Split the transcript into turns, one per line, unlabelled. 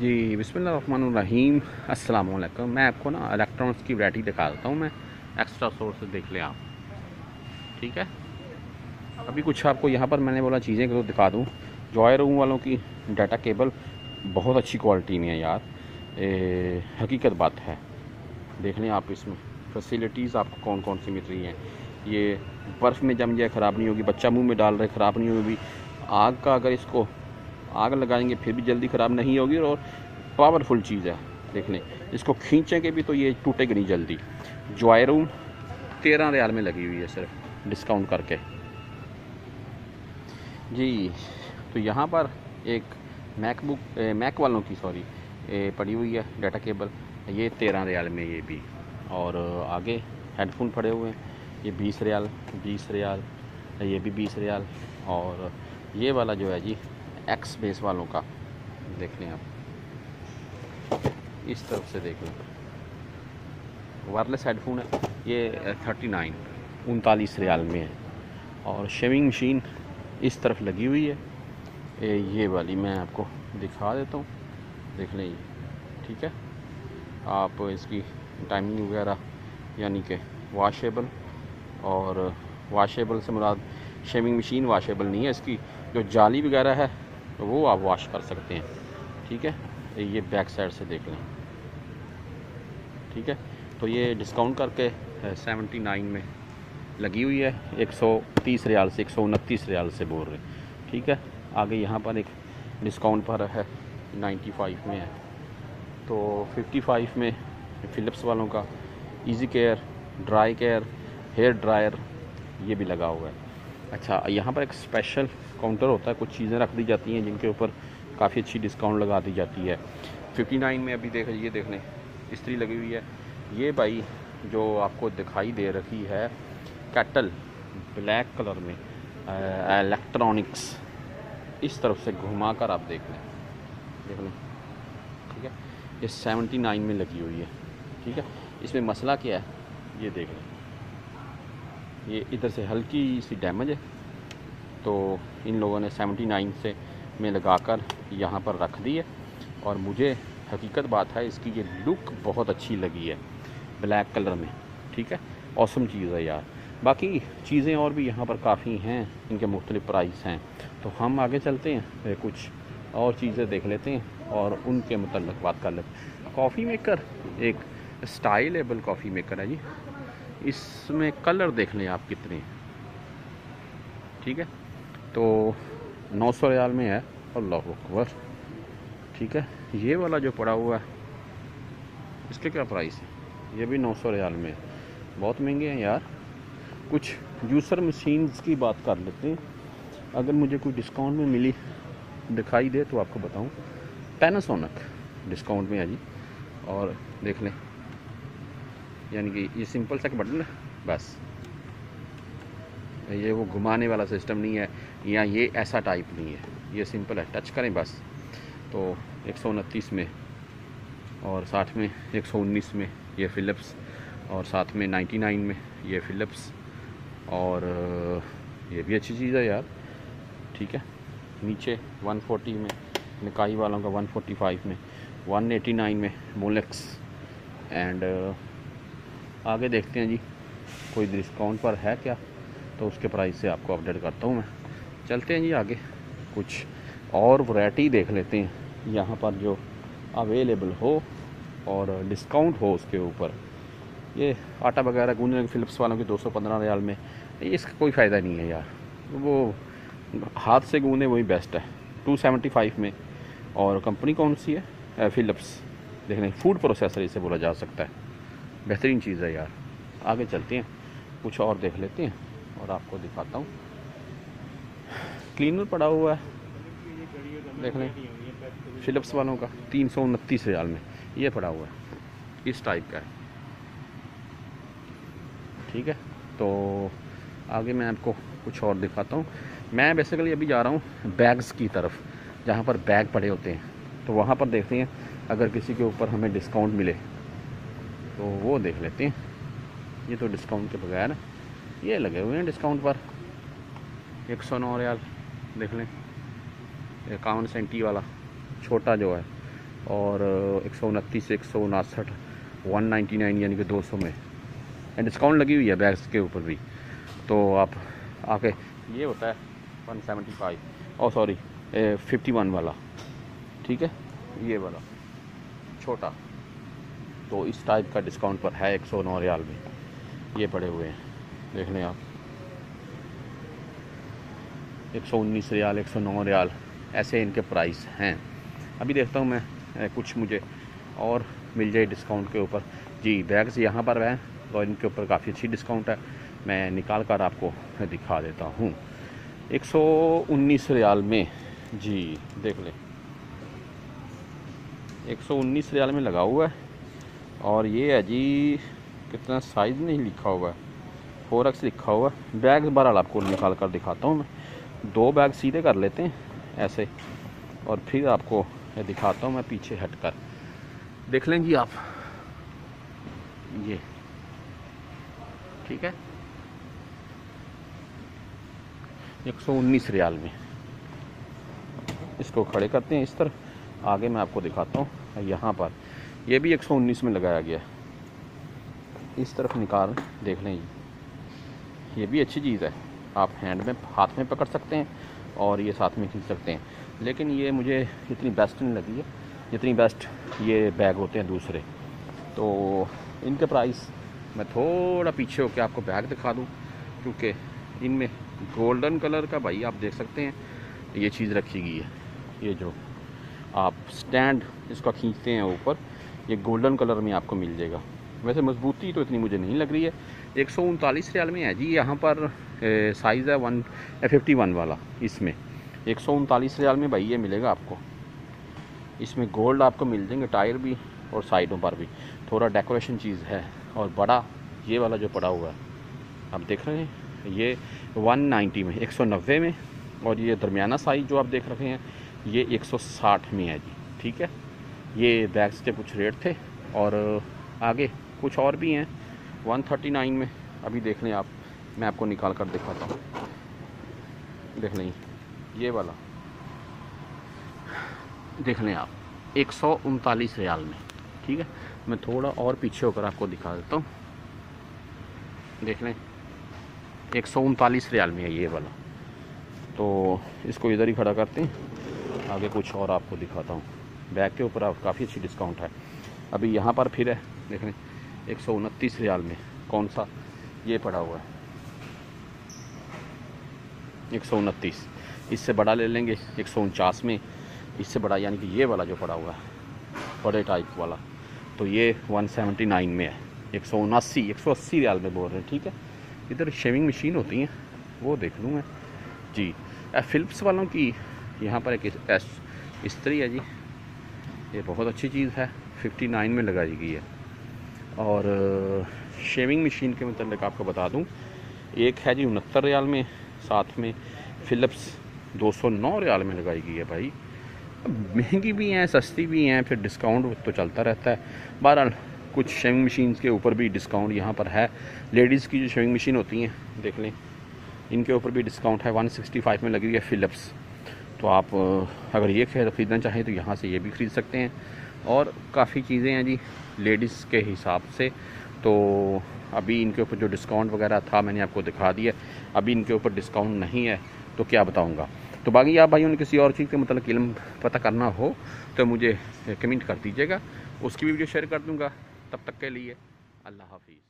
जी अस्सलाम वालेकुम मैं आपको ना इलेक्ट्रॉनिक्स की वैरायटी दिखा देता हूँ मैं एक्स्ट्रा सोर्स देख लें आप। ठीक है? अभी कुछ आपको यहाँ पर मैंने बोला चीज़ें को दिखा दूँ। जॉय रूम वालों की डाटा केबल बहुत अच्छी क्वालिटी में है यार। ए, हकीकत बात है। देख लें आप इसमें। फैसिलिटीज़ आपको कौन कौन सी मिल रही हैं? ये बर्फ़ में जम जाए ख़राब नहीं होगी बच्चा मुँह में डाल रहे ख़राब नहीं होगी। आग का अगर इसको आग लगाएँगे, फिर भी जल्दी ख़राब नहीं होगी और पावरफुल चीज़ है देख लें इसको खींचेंगे भी तो ये टूटेगी नहीं जल्दी। जॉय रूम तेरह रियाल में लगी हुई है सिर्फ़ डिस्काउंट करके। जी तो यहाँ पर एक मैकबुक मैक वालों की सॉरी पड़ी हुई है डाटा केबल ये तेरह रियाल में ये भी। और आगे हेडफोन पड़े हुए हैं, ये बीस रियाल बीस रियाल, ये भी बीस रियाल। और ये वाला जो है जी एक्स बेस वालों का। देख लें आप। इस तरफ़ से देख लें। वायरलेस हेडफोन है। ये थर्टी नाइन उनतालीस रियाल में है। और शेविंग मशीन इस तरफ़ लगी हुई है। ए, ये वाली मैं आपको दिखा देता हूँ। देख लें ठीक है? आप इसकी टाइमिंग वगैरह यानी कि वाशेबल और वाशेबल से मुराद शेविंग मशीन वाशेबल नहीं है। इसकी जो जाली वगैरह है तो वो आप वॉश कर सकते हैं। ठीक है? ये बैक साइड से देख लें। ठीक है? तो ये डिस्काउंट करके सेवेंटी नाइन में लगी हुई है। एक सौ तीस रियाल से, एक सौ उनतीस रियाल से बोल रहे ठीक है? आगे यहाँ पर एक डिस्काउंट पर है नाइन्टी फाइव में है। तो फिफ्टी फाइव में फ़िलिप्स वालों का easy care dry care hair dryer ये भी लगा हुआ है। अच्छा यहाँ पर एक स्पेशल काउंटर होता है, कुछ चीज़ें रख दी जाती हैं जिनके ऊपर काफ़ी अच्छी डिस्काउंट लगा दी जाती है। 59 में अभी देख, ये देख लें स्त्री लगी हुई है। ये भाई जो आपको दिखाई दे रही है कैटल ब्लैक कलर में इलेक्ट्रॉनिक्स इस तरफ़ से घुमा कर आप देख लें। देख लें, ठीक है? ये 79 में लगी हुई है, ठीक है? इसमें मसला क्या है? ये देख लें। ये इधर से हल्की सी डैमेज है तो इन लोगों ने 79 से में लगाकर यहाँ पर रख दी है। और मुझे हकीकत बात है, इसकी ये लुक बहुत अच्छी लगी है, ब्लैक कलर में, ठीक है? औसम चीज़ है यार। बाकी चीज़ें और भी यहाँ पर काफ़ी हैं, इनके मुख्तलिफ़ प्राइस हैं। तो हम आगे चलते हैं कुछ और चीज़ें देख लेते हैं और उनके मतलब बात कर लेते कॉफ़ी मेकर एक स्टाइलेबल कॉफ़ी मेकर है जी। इसमें कलर देख लें आप कितने ठीक है? तो नौ सौ रियाल में है अल्लाह अकबर ठीक है, ये वाला जो पड़ा हुआ है, इसके क्या प्राइस है? ये भी नौ सौ रियाल में है। बहुत महँगे हैं यार। कुछ जूसर मशीन्स की बात कर लेते हैं। अगर मुझे कोई डिस्काउंट में मिली, दिखाई दे तो आपको बताऊँ। पैनासोनक डिस्काउंट में है जी। और देख लें, यानी कि ये सिंपल सा बटन है, बस। ये वो घुमाने वाला सिस्टम नहीं है, या ये ऐसा टाइप नहीं है। ये सिंपल है टच करें बस। तो एक सौ उनतीस में और साथ में 119 में ये फ़िलिप्स और साथ में 99 में ये फ़िलिप्स और ये भी अच्छी चीज़ है यार। ठीक है? नीचे 140 में, निकाई वालों का 145 में 189 में मोलेक्स एंड आगे देखते हैं जी। कोई डिस्काउंट पर है क्या? तो उसके प्राइस से आपको अपडेट करता हूँ मैं। चलते हैं जी आगे। कुछ और वैरायटी देख लेते हैं। यहाँ पर जो अवेलेबल हो और डिस्काउंट हो उसके ऊपर। ये आटा वगैरह गूंजने फ़िलिप्स वालों की 215 रियाल में। इसका कोई फ़ायदा नहीं है यार। वो हाथ से गूंदे वही बेस्ट है। 275 में। और कंपनी कौन सी है? फ़िलिप्स देख लें फ़ूड प्रोसेसर इसे बोला जा सकता है। बेहतरीन चीज़ है यार। आगे चलते हैं। कुछ और देख लेते हैं। और आपको दिखाता हूँ। क्लीनर पड़ा हुआ है। देख लें। फिलिप्स वालों का तीन सौ उनतीस हज़ार में। ये पड़ा हुआ है। इस टाइप का है। ठीक है? तो आगे मैं आपको कुछ और दिखाता हूँ। मैं बेसिकली अभी जा रहा हूँ बैग्स की तरफ़, जहाँ पर बैग पड़े होते हैं। तो वहाँ पर देखते हैं, अगर किसी के ऊपर हमें डिस्काउंट मिले तो वो देख लेते हैं। ये तो डिस्काउंट के बगैर ये लगे हुए हैं डिस्काउंट पर। एक सौ नौ रियाल, देख लें। इक्यावन सेंटी वाला, छोटा जो है। और एक सौ उनतीस, एक सौ उनासठ वन नाइन्टी नाइन यानी कि दो सौ में। एंड डिस्काउंट लगी हुई है बैग्स के ऊपर भी। तो आप आके, ये होता है वन सेवेंटी फाइव और सॉरी फिफ्टी वन वाला। ठीक है? ये वाला। छोटा। तो इस टाइप का डिस्काउंट पर है एक सौ नौ रियाल में। ये पड़े हुए हैं। देख लें आप। एक सौ उन्नीस रियाल, एक सौ नौ रियाल, ऐसे इनके प्राइस हैं। अभी देखता हूँ मैं कुछ मुझे और मिल जाए डिस्काउंट के ऊपर। जी, बैग्स यहाँ पर हैं तो इनके ऊपर काफ़ी अच्छी डिस्काउंट है। मैं निकाल कर आपको दिखा देता हूँ। 119 रियाल में, जी, देख लें। 119 रियाल में लगा हुआ है और ये है जी, कितना साइज़ नहीं लिखा हुआ है। फोर एक्स लिखा हुआ है। बैग बहरहाल आपको निकाल कर दिखाता हूँ मैं। दो बैग सीधे कर लेते हैं, ऐसे। और फिर आपको दिखाता हूँ मैं पीछे हट कर। देख लें जी आप। ये। ठीक है? एक सौ उन्नीस रियाल में। इसको खड़े करते हैं इस तरह। आगे मैं आपको दिखाता हूँ। यहाँ पर। ये भी एक सौ उन्नीस में लगाया गया इस तरफ़ निकाल, देख लें। ये भी अच्छी चीज़ है। आप हैंड में, हाथ में पकड़ सकते हैं और ये साथ में खींच सकते हैं। लेकिन ये मुझे इतनी बेस्ट नहीं लगी है, जितनी बेस्ट ये बैग होते हैं दूसरे। तो इनके प्राइस मैं थोड़ा पीछे होकर आपको बैग दिखा दूँ, क्योंकि इनमें गोल्डन कलर का भाई आप देख सकते हैं, ये चीज़ रखी गई है। ये जो आप स्टैंड इसका खींचते हैं ऊपर, ये गोल्डन कलर में आपको मिल जाएगा। वैसे मजबूती तो इतनी मुझे नहीं लग रही है एक सौ उनतालीस रियाल में है जी, यहाँ पर साइज़ है वन फिफ्टी वन वाला, इसमें। एक सौ उनतालीस रियाल में भाई ये मिलेगा आपको। इसमें गोल्ड आपको मिल जाएँगे टायर भी और साइडों पर भी। थोड़ा डेकोरेशन चीज़ है और बड़ा ये वाला जो पड़ा हुआ है। आप देख रहे हैं, ये 190 में 190 में और ये दरमियाना साइज़ जो आप देख रहे हैं, ये 160 में है जी, ठीक है? ये बैग्स के कुछ रेट थे और आगे कुछ और भी हैं। 139 में। अभी देख लें आप, मैं आपको निकाल कर दिखाता हूँ। देख लें, ये वाला। देख लें आप, एक सौ उनतालीस रियाल में, ठीक है? मैं थोड़ा और पीछे होकर आपको दिखा देता हूँ। देख लें, एक सौ उनतालीस रियाल में है ये वाला। तो इसको इधर ही खड़ा करते हैं। आगे कुछ और आपको दिखाता हूँ। बैग के ऊपर काफ़ी अच्छी डिस्काउंट है। अभी यहाँ पर फिर है, देख लें। एक सौ उनतीस रियाल में। कौन सा? ये पड़ा हुआ है। एक सौ उनतीस। इससे बड़ा ले लेंगे एक सौ उनचास में। इससे बड़ा यानी कि ये वाला जो पड़ा हुआ है बड़े टाइप वाला तो ये 179 में है। एक सौ उनासी, एक सौ अस्सी रियाल में बोल रहे हैं, ठीक है? इधर शेविंग मशीन होती हैं, वो देख लूँ मैं। जी फिलिप्स वालों की यहाँ पर एक इस्त्री है जी। ये बहुत अच्छी चीज़ है 59 में लगाई गई है। और शेविंग मशीन के मतलब आपको बता दूँ, एक है जी उनहत्तर रियाल में, साथ में फ़िलिप्स 209 रियाल में लगाई गई है भाई। महँगी भी हैं, सस्ती भी हैं, फिर डिस्काउंट तो चलता रहता है। बहरहाल, कुछ शेविंग मशीन के ऊपर भी डिस्काउंट यहाँ पर है। लेडीज़ की जो शेविंग मशीन होती हैं, देख लें, इनके ऊपर भी डिस्काउंट है 165 में लगी हुई है फ़िलिप्स तो आप अगर ये ख़रीदना चाहें तो यहाँ से ये भी ख़रीद सकते हैं। और काफ़ी चीज़ें हैं जी लेडीज़ के हिसाब से। तो अभी इनके ऊपर जो डिस्काउंट वगैरह था, मैंने आपको दिखा दिया अभी इनके ऊपर डिस्काउंट नहीं है तो क्या बताऊँगा। तो बाकी आप भाई उन्हें किसी और चीज़ के मतलब इलम पता करना हो तो मुझे कमेंट कर दीजिएगा। उसकी भी वीडियो शेयर कर दूँगा। तब तक के लिए अल्लाह हाफिज़।